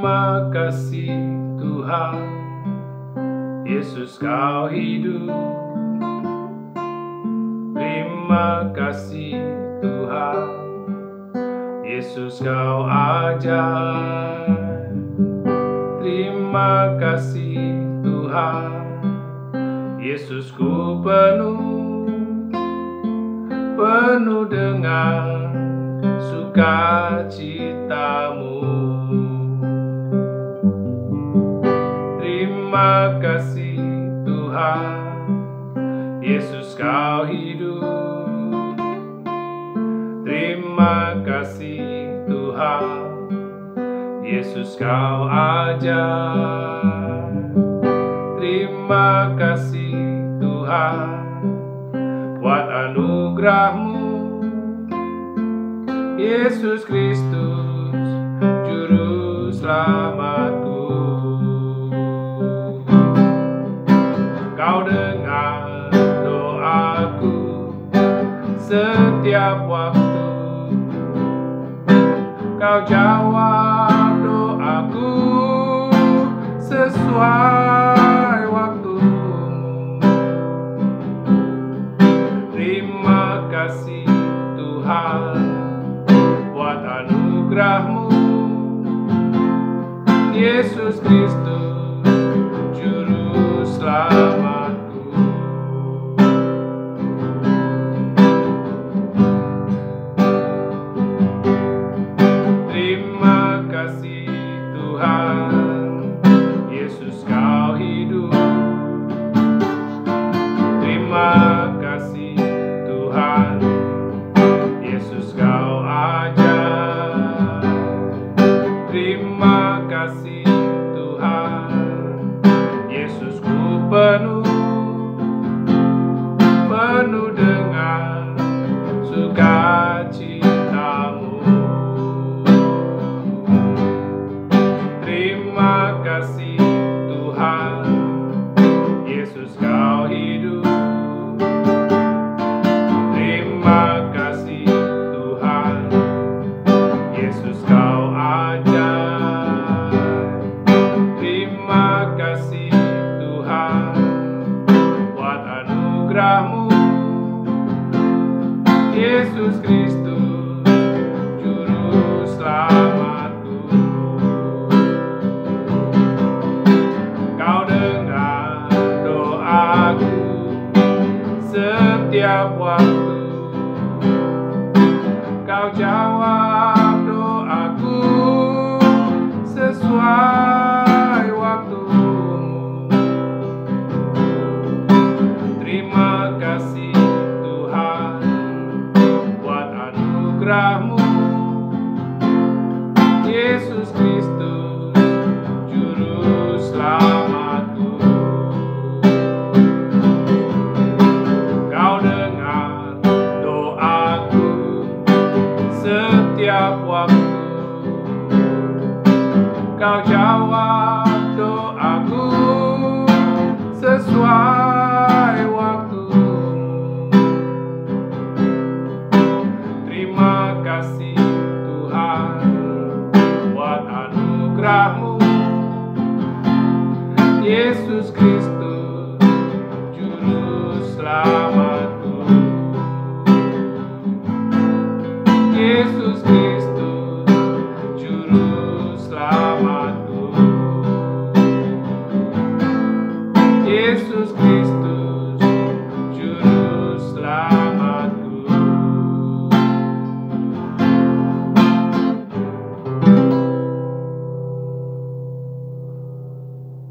Terima kasih Tuhan. Yesus kau hidup. Terima kasih Tuhan. Yesus kau ajar. Terima kasih Tuhan. Yesus ku penuh. Penuh dengan sukacitamu Yesus kau hidup. Terima kasih Tuhan. Yesus kau ajar. Terima kasih Tuhan Buat anugerahmu. Yesus Kristus Juru selamatku Setiap waktu. Kau jawab doaku Sesuai waktumu. Terima kasih Tuhan Buat anugerahmu. Yesus Kristus kasih Tuhan. Yesus ku penuh Penuh dengan sukacitamu. Terima kasih Tuhan anugerahmu Yesus Kristus Juru selamatku. Kau dengar doaku setiap waktu. Kau jawab anugerahmu. Yesus Kristus Juru selamatku. Kau dengar doaku setiap waktu. Kau jawab doaku sesuai Yesus Kristus